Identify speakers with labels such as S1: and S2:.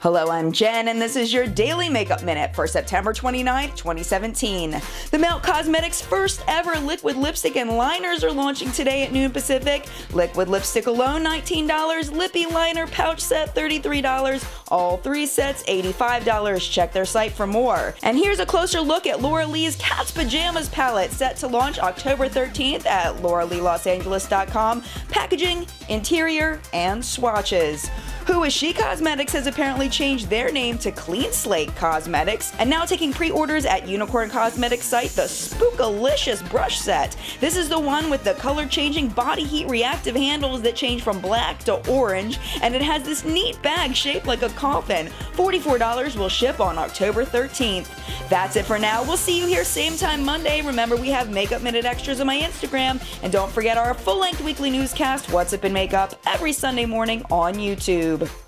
S1: Hello, I'm Jen, and this is your daily makeup minute for September 29th, 2017. The Melt Cosmetics first ever liquid lipstick and liners are launching today at noon Pacific. Liquid lipstick alone, $19. Lippy liner pouch set, $33. All three sets, $85. Check their site for more. And here's a closer look at Laura Lee's Cat's Pajamas palette, set to launch October 13th at lauraleelosangeles.com. Packaging, interior, and swatches. Who is She Cosmetics has apparently changed their name to Clean Slate Cosmetics and now taking pre-orders at Unicorn Cosmetics site the Spookalicious brush set. This is the one with the color-changing body heat reactive handles that change from black to orange and it has this neat bag shaped like a coffin. $44 will ship on October 13th. That's it for now. We'll see you here same time Monday. Remember we have Makeup Minute extras on my Instagram and don't forget our full-length weekly newscast What's Up in Makeup every Sunday morning on YouTube.